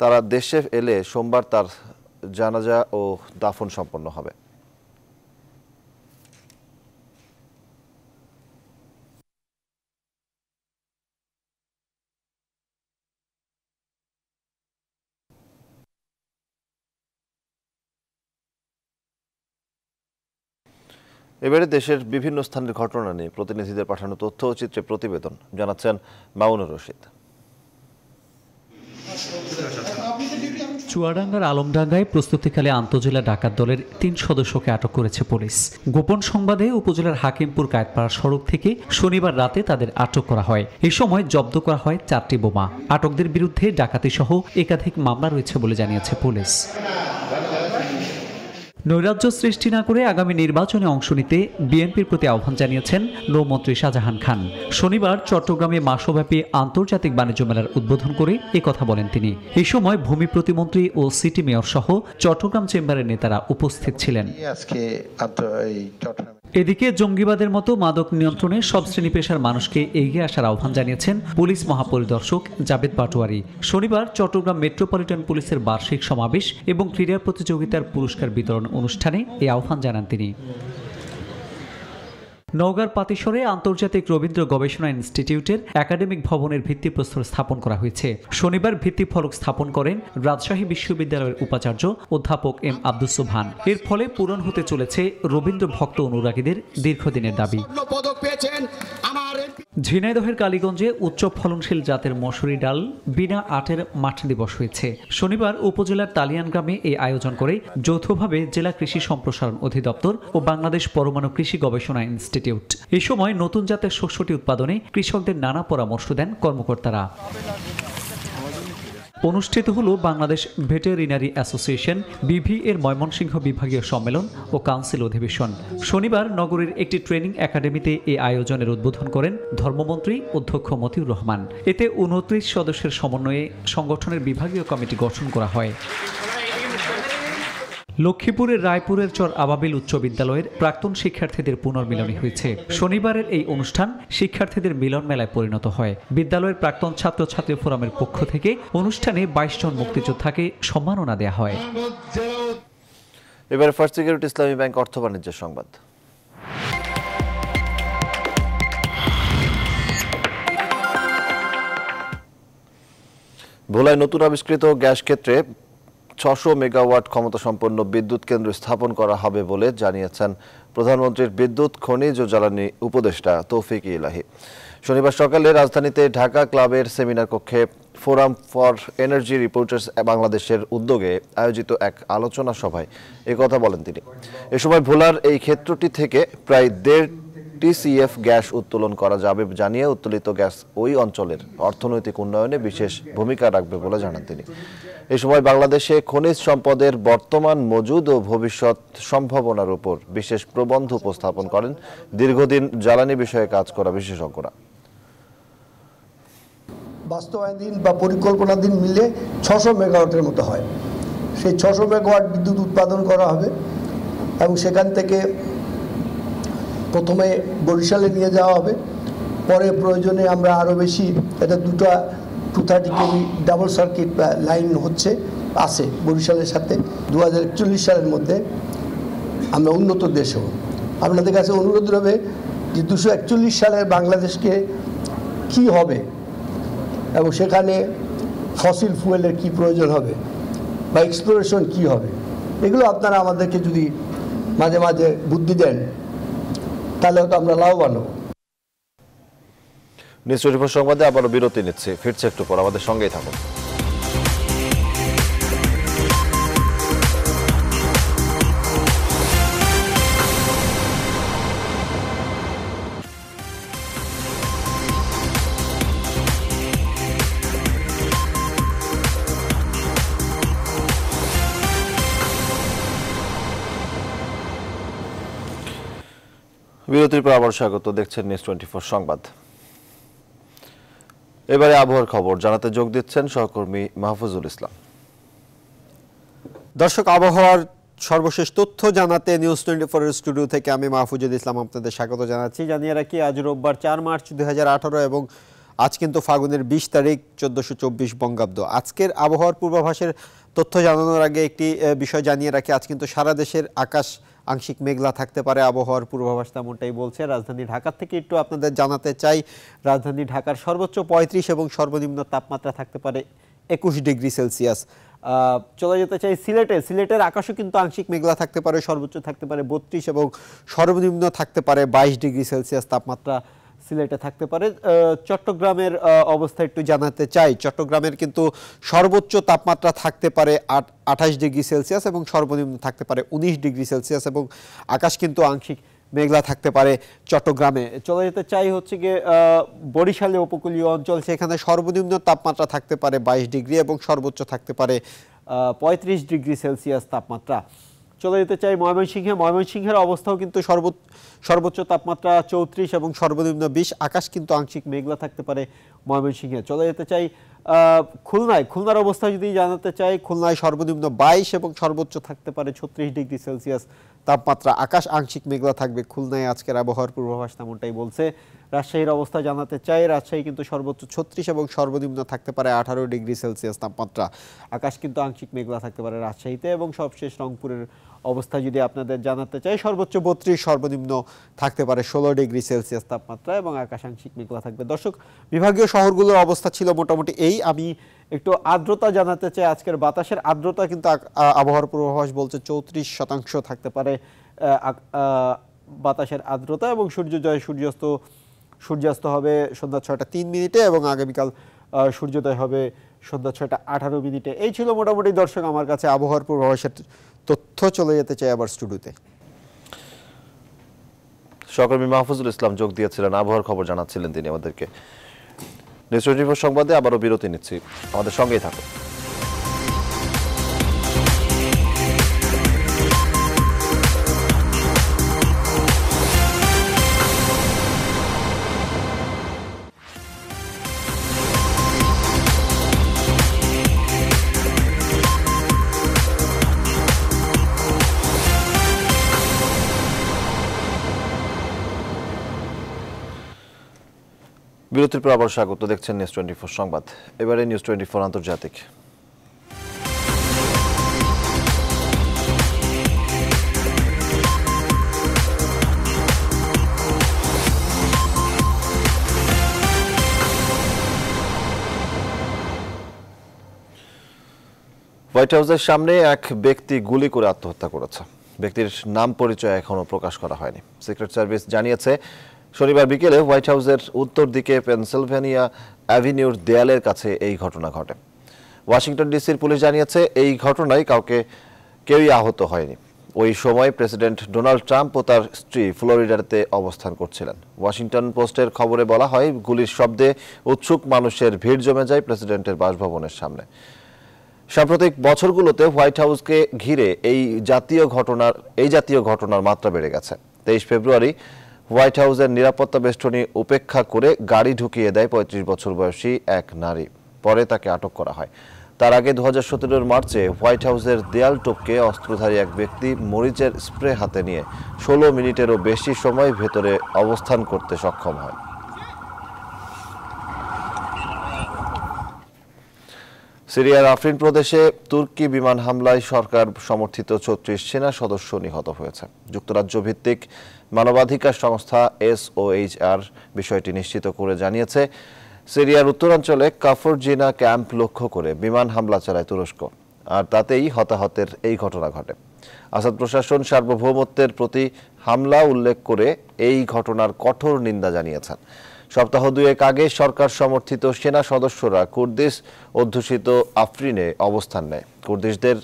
তারা দেশে এলে সোমবার তার জানাজা ও দাফন সম্পন্ন হবে। এবারে দেশের বিভিন্ন স্থানের ঘটনা নিয়ে প্রতিনিধিদের পাঠানো তথ্য ও চিত্রে প্রতিবেদন জানাচ্ছেন মাউনুর রশিদ।
চুয়াডাঙ্গার আলমডাঙ্গায় প্রস্তুতিকালে আন্তজেলা ডাকাত দলের তিন সদস্যকে আটক করেছে পুলিশ। গোপন সংবাদে উপজেলার হাকিমপুর কায়তপাড়া সড়ক থেকে শনিবার রাতে তাদের আটক করা হয়। এই সময় জব্দ করা হয় চারটি বোমা। আটকদের বিরুদ্ধে ডাকাতি সহ একাধিক মামলা রয়েছে বলে জানিয়েছে পুলিশ। নৈরাজ্য সৃষ্টি না করে আগামী নির্বাচনে অংশ নিতে বিএনপির প্রতি আহ্বান জানিয়েছেন নৌমন্ত্রী শাহজাহান খান। শনিবার চট্টগ্রামে মাসব্যাপী আন্তর্জাতিক বাণিজ্য মেলার উদ্বোধন করে কথা বলেন তিনি। এ সময় ভূমি প্রতিমন্ত্রী ও সিটি মেয়র সহ চট্টগ্রাম চেম্বারের নেতারা উপস্থিত ছিলেন।
আজকে
এদিকে জঙ্গিবাদের মতো মাদক নিয়ন্ত্রণে সব শ্রেণি পেশার মানুষকে এগিয়ে আসার আহ্বান জানিয়েছেন পুলিশ মহাপরিদর্শক জাবেদ পাটোয়ারি। শনিবার চট্টগ্রাম মেট্রোপলিটন পুলিশের বার্ষিক সমাবেশ এবং ক্রীড়া প্রতিযোগিতার পুরস্কার বিতরণ অনুষ্ঠানে এই আহ্বান জানান তিনি। নওগাঁর পাতিসরে আন্তর্জাতিক রবীন্দ্র গবেষণা ইনস্টিটিউটের একাডেমিক ভবনের ভিত্তিপ্রস্তর স্থাপন করা হয়েছে। শনিবার ভিত্তিফলক স্থাপন করেন রাজশাহী বিশ্ববিদ্যালয়ের উপাচার্য অধ্যাপক এম আব্দুস সুবহান। এর ফলে পূরণ হতে চলেছে রবীন্দ্র ভক্ত অনুরাগীদের দীর্ঘদিনের দাবি। ঝিনাইদহের কালীগঞ্জে উচ্চ ফলনশীল জাতের মসুরি ডাল বিনা আটের মাঠ দিবস হয়েছে। শনিবার উপজেলার তালিয়ান গ্রামে এই আয়োজন করে যৌথভাবে জেলা কৃষি সম্প্রসারণ অধিদপ্তর ও বাংলাদেশ পরমাণু কৃষি গবেষণা ইনস্টিটিউট এই সময় নতুন জাতের শস্যটি উৎপাদনে কৃষকদের নানা পরামর্শ দেন কর্মকর্তারা। অনুষ্ঠিত হলো বাংলাদেশ ভেটেরিনারি অ্যাসোসিয়েশন, বিভি এর ময়মনসিংহ বিভাগীয় সম্মেলন ও কাউন্সিল অধিবেশন। শনিবার নগরীর একটি ট্রেনিং একাডেমিতে এই আয়োজনের উদ্বোধন করেন ধর্মমন্ত্রী অধ্যক্ষ মতিউর রহমান। এতে উনত্রিশ সদস্যের সমন্বয়ে সংগঠনের বিভাগীয় কমিটি গঠন করা হয়। লক্ষ্মীপুরের রায়পুরের চর আবাবিল উচ্চ বিদ্যালয়ের প্রাক্তন শিক্ষার্থীদের পুনর্মিলনী হয়েছে। শনিবারের এই অনুষ্ঠান শিক্ষার্থীদের মিলন মেলায় পরিণত হয়। বিদ্যালয়ের প্রাক্তন ছাত্রছাত্রী ফোরামের পক্ষ থেকে অনুষ্ঠানে বাইশ জন মুক্তিযোদ্ধাকে সম্মাননা দেওয়া হয়।
এবারে ফার্স্ট সিকিউরিটি ইসলামী ব্যাংক অর্থ বাণিজ্যের সংবাদ। ভোলায় নতুন আবিষ্কৃত গ্যাস ক্ষেত্রে ছশো মেগাওয়াট ক্ষমতা সম্পন্ন বিদ্যুৎ কেন্দ্র স্থাপন করা হবে বলে জানিয়েছেন প্রধানমন্ত্রীর বিদ্যুৎ, খনিজ ও জ্বালানি উপদেষ্টা তৌফিক ইলাহি। শনিবার সকালে রাজধানীতে ঢাকা ক্লাবের সেমিনার কক্ষে ফোরাম ফর এনার্জি রিপোর্টার্স বাংলাদেশের উদ্যোগে আয়োজিত এক আলোচনা সভায় কথা বলেন তিনি। এ সময় ভোলার এই ক্ষেত্রটি থেকে প্রায় দেড় টিসিএফ গ্যাস উত্তোলন করা যাবে জানিয়ে উত্তোলিত গ্যাস ওই অঞ্চলের অর্থনৈতিক উন্নয়নে বিশেষ ভূমিকা রাখবে বলে জানান তিনি। এ সময় বাংলাদেশে খনিজ সম্পদের বর্তমান মজুদ ও ভবিষ্যৎ সম্ভাবনার উপর বিশেষ প্রবন্ধ উপস্থাপন করেন দীর্ঘদিন জ্বালানি বিষয়ে কাজ করা বিশেষজ্ঞরা।
বাস্তবায়ন বা পরিকল্পনাধীন মিলে ছশো মেগাওয়াটের মতো হয়। সেই ছশো মেগাওয়াট বিদ্যুৎ উৎপাদন করা হবে এবং সেখান থেকে প্রথমে বরিশালে নিয়ে যাওয়া হবে। পরে প্রয়োজনে আমরা আরও বেশি এটা দুটা two thirty kV double circuit line হচ্ছে, আছে বরিশালের সাথে। দু হাজার একচল্লিশ সালের মধ্যে আমরা উন্নত দেশ হব। আপনাদের কাছে অনুরোধ রবে যে দুশো একচল্লিশ সালের বাংলাদেশকে কি হবে এবং সেখানে ফসিল ফুয়েলের কি প্রয়োজন হবে বা এক্সপ্লোরেশন কি হবে, এগুলো আপনারা আমাদেরকে যদি মাঝে মাঝে বুদ্ধি দেন তাহলে হয়তো আমরা লাভবান হব।
নিউজ সংবাদে আবারও বিরতি নিচ্ছে। ফিরছে একটু পর। আমাদের সঙ্গেই থাকুন। বিরতির পর আবার স্বাগত, দেখছেন নিউজ টোয়েন্টি ফোর সংবাদ। এবারে আবহাওয়ার খবর, জানাতে যোগ দিচ্ছেন সহকর্মী মাহফুজুল ইসলাম।
দর্শক, আবহাওয়ার সর্বশেষ তথ্য জানাতে নিউজ টোয়েন্টি ফোরের স্টুডিও থেকে আমি মাহফুজুল ইসলাম আপনাদের স্বাগত জানাচ্ছি। জানিয়ে রাখি, আজ রোববার চার মার্চ দুই হাজার আঠারো এবং আজ কিন্তু ফাগুনের বিশ তারিখ, চোদ্দোশো চব্বিশ বঙ্গাব্দ। আজকের আবহাওয়ার পূর্বাভাসের তথ্য জানানোর আগে একটি বিষয় জানিয়ে রাখি, আজ কিন্তু সারা দেশের আকাশ আংশিক মেঘলা থাকতে পারে, আবহাওয়ার পূর্বাভাস তেমনটাই বলছে। রাজধানী ঢাকার থেকে একটু আপনাদের জানাতে চাই, রাজধানী ঢাকার সর্বোচ্চ পঁয়ত্রিশ এবং সর্বনিম্ন তাপমাত্রা থাকতে পারে একুশ ডিগ্রি সেলসিয়াস। চলে যেতে চাই সিলেটে। সিলেটের আকাশও কিন্তু আংশিক মেঘলা থাকতে পারে, সর্বোচ্চ থাকতে পারে বত্রিশ এবং সর্বনিম্ন থাকতে পারে বাইশ ডিগ্রি সেলসিয়াস তাপমাত্রা সিলেটে থাকতে পারে। চট্টগ্রামের অবস্থা একটু জানাতে চাই। চট্টগ্রামের কিন্তু সর্বোচ্চ তাপমাত্রা থাকতে পারে আট, আঠাশ ডিগ্রি সেলসিয়াস এবং সর্বনিম্ন থাকতে পারে উনিশ ডিগ্রি সেলসিয়াস এবং আকাশ কিন্তু আংশিক মেঘলা থাকতে পারে চট্টগ্রামে। চলে যেতে চাই হচ্ছে গিয়ে বরিশালে উপকূলীয় অঞ্চল, সেখানে সর্বনিম্ন তাপমাত্রা থাকতে পারে বাইশ ডিগ্রি এবং সর্বোচ্চ থাকতে পারে পঁয়ত্রিশ ডিগ্রি সেলসিয়াস তাপমাত্রা। চলে যেতে চাই ময়মনসিংহে। ময়মনসিংহের অবস্থাও কিন্তু সর্বোচ্চ তাপমাত্রা চৌত্রিশ এবং সর্বনিম্ন বিশ। আকাশ কিন্তু আংশিক মেঘলা থাকতে পারে ময়মনসিংহে। চলে যেতে চাই খুলনায়। খুলনার অবস্থা যদি জানাতে চাই, খুলনায় সর্বনিম্ন বাইশ এবং সর্বোচ্চ থাকতে পারে ছত্রিশ ডিগ্রি সেলসিয়াস তাপমাত্রা। আকাশ আংশিক মেঘলা থাকবে। খুলনায় আজকের আবহাওয়ার পূর্বাভাস তেমনটাই বলছে। রাজশাহীর অবস্থা জানাতে চাই, রাজশাহী কিন্তু সর্বোচ্চ ছত্রিশ এবং সর্বনিম্ন থাকতে পারে আঠারো ডিগ্রি সেলসিয়াস তাপমাত্রা। আকাশ কিন্তু আংশিক মেঘলা থাকতে পারে রাজশাহীতে এবং সবশেষ রংপুরের অবস্থা যদি আপনাদের জানাতে চাই, সর্বোচ্চ বত্রিশ, সর্বনিম্ন থাকতে পারে ষোলো ডিগ্রি সেলসিয়াস তাপমাত্রা এবং আকাশ আংশিক মেঘলা থাকবে। দর্শক, বিভাগীয় শহরগুলোর অবস্থা ছিল মোটামুটি এই। আমি একটু আর্দ্রতা জানাতে চাই, আজকের বাতাসের আর্দ্রতা কিন্তু আবহাওয়ার পূর্বাভাস বলছে চৌত্রিশ শতাংশ থাকতে পারে বাতাসের আর্দ্রতা এবং সূর্যোদয় সূর্যাস্ত সূর্যাস্ত হবে সন্ধ্যা ছয়টা তিন মিনিটে এবং আগামীকাল সূর্যোদয় হবে সন্ধ্যা ছয়টা আঠারো মিনিটে। এই ছিল মোটামুটি দর্শক আমার কাছে আবহাওয়ার পূর্বাভাসের তথ্য, চলে যেতে চাই আবার স্টুডিওতে।
সহকর্মী মাহফুজুল ইসলাম যোগ দিয়েছিলেন, আবহাওয়ার খবর জানাচ্ছিলেন তিনি আমাদেরকে। নিউজ সংবাদে আবারও বিরতি নিচ্ছি। আমাদের সঙ্গেই থাকুন। বিরতির পর আবার স্বাগত, দেখছেন নিউজ টোয়েন্টি ফোর সংবাদ। এবারে নিউজ টোয়েন্টি ফোর আন্তর্জাতিক। হোয়াইট হাউসের সামনে এক ব্যক্তি গুলি করে আত্মহত্যা করেছে। ব্যক্তির নাম পরিচয় এখনও প্রকাশ করা হয়নি। সিক্রেট সার্ভিস জানিয়েছে শনিবার বিকেলে হোয়াইট হাউসের উত্তর দিকে পেনসিলভেনিয়া অ্যাভিনিউর দেয়ালের কাছে এই ঘটনা ঘটে। ওয়াশিংটন ডিসির পুলিশ জানিয়েছে, এই ঘটনায় কাউকে কেউই আহত হয়নি। ওই সময় প্রেসিডেন্ট ডোনাল্ড ট্রাম্প ও তার স্ত্রী ফ্লোরিডাতে অবস্থান করছিলেন। ওয়াশিংটন পোস্টের খবরে বলা হয়, গুলির শব্দে উৎসুক মানুষের ভিড় জমে যায় প্রেসিডেন্টের বাসভবনের সামনে। সাম্প্রতিক বছরগুলোতে হোয়াইট হাউসকে ঘিরে এই জাতীয় ঘটনার, এই জাতীয় ঘটনার মাত্রা বেড়ে গেছে। তেইশ ফেব্রুয়ারি হোয়াইট হাউসের নিরাপত্তা বেষ্টনী উপেক্ষা করে গাড়ি ঢুকিয়ে দেয় পঁয়ত্রিশ বছর বয়সী এক নারী। পরে তাকে আটক করা হয়। তার আগে দু হাজার মার্চে হোয়াইট হাউসের দেয়াল টপকে অস্ত্রধারী এক ব্যক্তি মরিচের স্প্রে হাতে নিয়ে ষোলো মিনিটেরও বেশি সময় ভেতরে অবস্থান করতে সক্ষম হয়। সিরিয়ার আফরিন প্রদেশে তুর্কি বিমান হামলায় সরকার সমর্থিত ছত্রিশ সেনা সদস্য নিহত হয়েছে। যুক্তরাজ্য ভিত্তিক মানবাধিকার সংস্থা এসওএইচআর বিষয়টি নিশ্চিত করে জানিয়েছে, সিরিয়ার উত্তরাঞ্চলে কাফরজিনা ক্যাম্প লক্ষ্য করে বিমান হামলা চালায় তুরস্ক, আর তাতেই হতাহতের এই ঘটনা ঘটে। আসাদ প্রশাসন সার্বভৌমত্বের প্রতি হামলা উল্লেখ করে এই ঘটনার কঠোর নিন্দা জানিয়েছেন। সপ্তাহ দুয়েক আগে সরকার সমর্থিত সেনা সদস্যরা কুর্দিশ অধ্যুষিত আফরিনে অবস্থান নেয়। কুর্দিশদের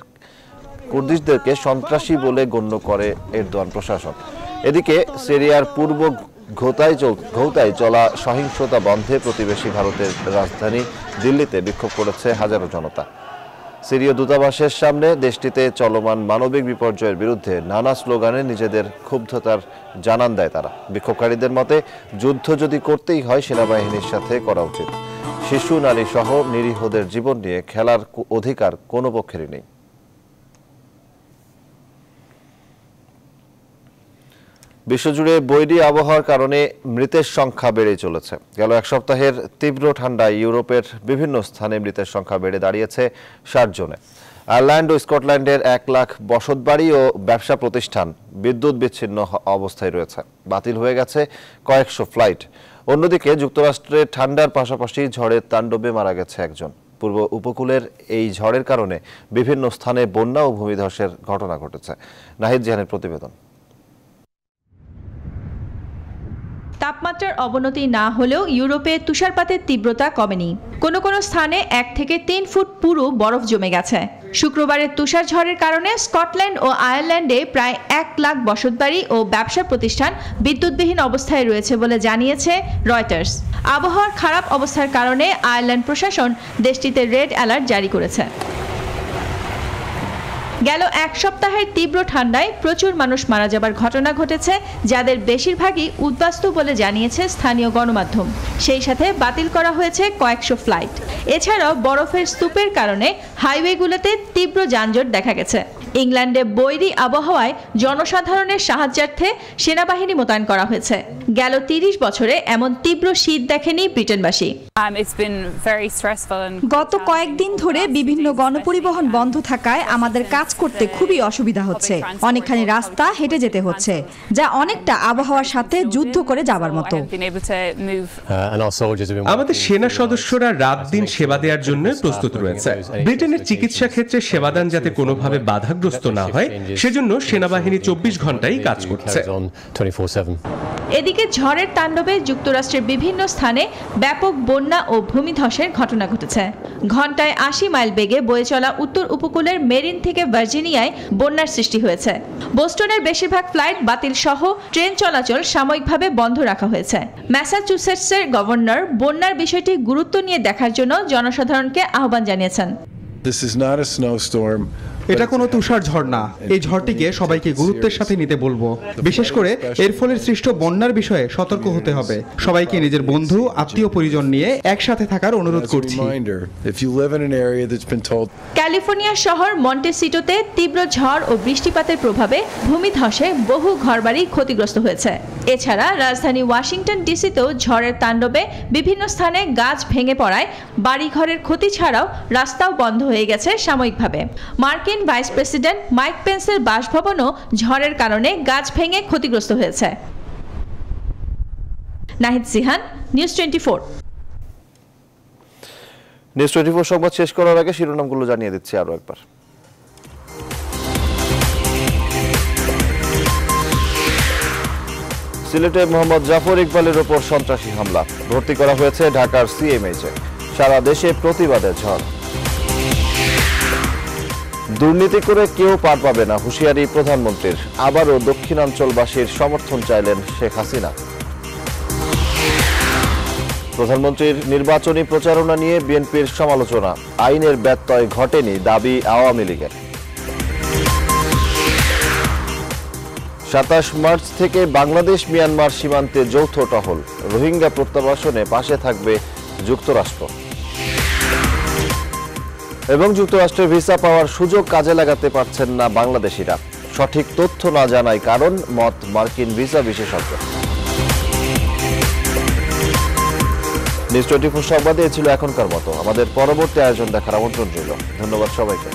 কুর্দিশদেরকে সন্ত্রাসী বলে গণ্য করে এরদোয়ান প্রশাসন। এদিকে সিরিয়ার পূর্ব ঘোতায় চলা সহিংসতা বন্ধে প্রতিবেশী ভারতের রাজধানী দিল্লিতে বিক্ষোভ করেছে হাজারো জনতা। সিরীয় দূতাবাসের সামনে দেশটিতে চলমান মানবিক বিপর্যয়ের বিরুদ্ধে নানা স্লোগানে নিজেদের ক্ষুব্ধতার জানান দেয় তারা। বিক্ষোভকারীদের মতে, যুদ্ধ যদি করতেই হয়, সেনাবাহিনীর সাথে করা উচিত। শিশু, নারী সহ নিরীহদের জীবন নিয়ে খেলার অধিকার কোনো পক্ষেরই নেই। বিশ্বজুড়ে বৈরী আবহাওয়ার কারণে মৃতের সংখ্যা বেড়ে চলেছে। গেল এক সপ্তাহের তীব্র ঠান্ডায় ইউরোপের বিভিন্ন স্থানে মৃতের সংখ্যা বেড়ে দাঁড়িয়েছে ষাট জনে। আয়ারল্যান্ড ও স্কটল্যান্ডের এক লাখ বসতবাড়ি ও ব্যবসা প্রতিষ্ঠান বিদ্যুৎ বিচ্ছিন্ন অবস্থায় রয়েছে। বাতিল হয়ে গেছে কয়েকশো ফ্লাইট। অন্যদিকে যুক্তরাষ্ট্রে ঠান্ডার পাশাপাশি ঝড়ের তাণ্ডবে মারা গেছে একজন। পূর্ব উপকূলের এই ঝড়ের কারণে বিভিন্ন স্থানে বন্যা ও ভূমিধসের ঘটনা ঘটেছে। নাহিদ জাহানের প্রতিবেদন।
তাপমাত্রার অবনতি না হলেও ইউরোপে তুষারপাতের তীব্রতা কমেনি। কোনো কোনো স্থানে এক থেকে তিন ফুট পুরো বরফ জমে গেছে। শুক্রবারের তুষার ঝড়ের কারণে স্কটল্যান্ড ও আয়ারল্যান্ডে প্রায় এক লাখ বসতবাড়ি ও ব্যবসা প্রতিষ্ঠান বিদ্যুৎবিহীন অবস্থায় রয়েছে বলে জানিয়েছে রয়টার্স। আবহাওয়ার খারাপ অবস্থার কারণে আয়ারল্যান্ড প্রশাসন দেশটিতে রেড অ্যালার্ট জারি করেছে। গেল এক সপ্তাহের তীব্র ঠান্ডায় প্রচুর মানুষ মারা যাবার ঘটনা ঘটেছে, যাদের বেশিরভাগই উদ্বাস্তু বলে জানিয়েছে স্থানীয় গণমাধ্যম। সেই সাথে বাতিল করা হয়েছে কয়েকশো ফ্লাইট। এছাড়াও বরফের স্তূপের কারণে হাইওয়েগুলোতে তীব্র যানজট দেখা গেছে। ইংল্যান্ডে বৈরী আবহাওয়ায় জনসাধারণের সাহায্যার্থে সেনাবাহিনী মোতায়েন করা হয়েছে। গেল তিরিশ বছরে এমন তীব্র শীত দেখেনি ব্রিটেনবাসী।
গত কয়েকদিন ধরে বিভিন্ন গণপরিবহন বন্ধ থাকায় আমাদের কাজ করতে খুবই অসুবিধা হচ্ছে। অনেকখানি রাস্তা হেঁটে যেতে হচ্ছে যা অনেকটা আবহাওয়ার সাথে যুদ্ধ করে যাবার মতো।
আমাদের সেনা সদস্যরা রাত দিন সেবা দেওয়ার জন্য প্রস্তুত রয়েছে। ব্রিটেনের চিকিৎসা ক্ষেত্রে সেবাদান যাতে কোনোভাবে বাধাগ্রস্ত না হয় সেজন্য সেনাবাহিনী চব্বিশ ঘন্টাই কাজ করছে।
এদিকে ঝড়ের তাণ্ডবে যুক্তরাষ্ট্রের বিভিন্ন স্থানে ব্যাপক বন্যা ও ভূমিধসের ঘটনা ঘটেছে। ঘন্টায় আশি মাইল বেগে বয়ে চলা উত্তর উপকূলের মেরিন থেকে ভার্জিনিয়ায় বন্যার সৃষ্টি হয়েছে। বোস্টনের বেশিরভাগ ফ্লাইট বাতিল সহ ট্রেন চলাচল সাময়িকভাবে বন্ধ রাখা হয়েছে। ম্যাসাচুসেটসের গভর্নর বন্যার বিষয়টি গুরুত্ব নিয়ে দেখার জন্য জনসাধারণকে আহ্বান জানিয়েছেন।
This is not a snowstorm.
এটা কোনো তুষার ঝড় না। এই ঝড়টিকে সবাইকে গুরুত্বের সাথে নিতে বলব। বিশেষ করে এর ফলে সৃষ্ট বন্যার বিষয়ে সতর্ক হতে হবে। সবাইকে নিজের বন্ধু আত্মীয় পরিজন নিয়ে একসাথে থাকার অনুরোধ করছি।
ক্যালিফোর্নিয়ার শহর মন্টেসিটোতে তীব্র ঝড় ও বৃষ্টিপাতের প্রভাবে ভূমিধসে বহু ঘরবাড়ি ক্ষতিগ্রস্ত হয়েছে। এছাড়া রাজধানী ওয়াশিংটন ডিসিতেও ঝড়ের তাণ্ডবে বিভিন্ন স্থানে গাছ ভেঙে পড়ায় বাড়িঘরের ক্ষতি ছাড়াও রাস্তাও বন্ধ হয়ে গেছে সাময়িকভাবে। মার্কিন ভাইস প্রেসিডেন্ট মাইক পেন্সের বাসভবনও ঝড়ের কারণে গাছ ভেঙে ক্ষতিগ্রস্ত হয়েছে। Nahid Sihan, news twenty
news twenty four সংবাদ শেষ করার আগে শিরোনামগুলো জানিয়ে দিচ্ছি আরও একবার। সিলেটে মোহাম্মদ জাফর ইকবালের ওপর সন্ত্রাসী হামলা। ভর্তি করা হয়েছে ঢাকার সিএমএইচে। সারা দেশে প্রতিবাদের ঝড়। দুর্নীতি করে কেউ পার পাবে না, হুঁশিয়ারি প্রধানমন্ত্রীর। আবারও দক্ষিণাঞ্চলবাসীর সমর্থন চাইলেন শেখ হাসিনা। প্রধানমন্ত্রীর নির্বাচনী প্রচারণা নিয়ে বিএনপির সমালোচনা। আইনের ব্যত্যয় ঘটেনি দাবি আওয়ামী লীগের। সাতাশ মার্চ থেকে বাংলাদেশ মিয়ানমার সীমান্তে যৌথ টহল। রোহিঙ্গা প্রত্যাবাসনে পাশে থাকবে যুক্তরাষ্ট্র। এবং যুক্তরাষ্ট্রের ভিসা পাওয়ার সুযোগ কাজে লাগাতে পারছেন না বাংলাদেশিরা। সঠিক তথ্য না জানায় কারণ মত মার্কিন ভিসা বিশেষজ্ঞ। নিউজ টোয়েন্টি ফোর সংবাদে ছিল এখনকার মতো। আমাদের পরবর্তী আয়োজন দেখার আমন্ত্রণ রইল। ধন্যবাদ সবাইকে।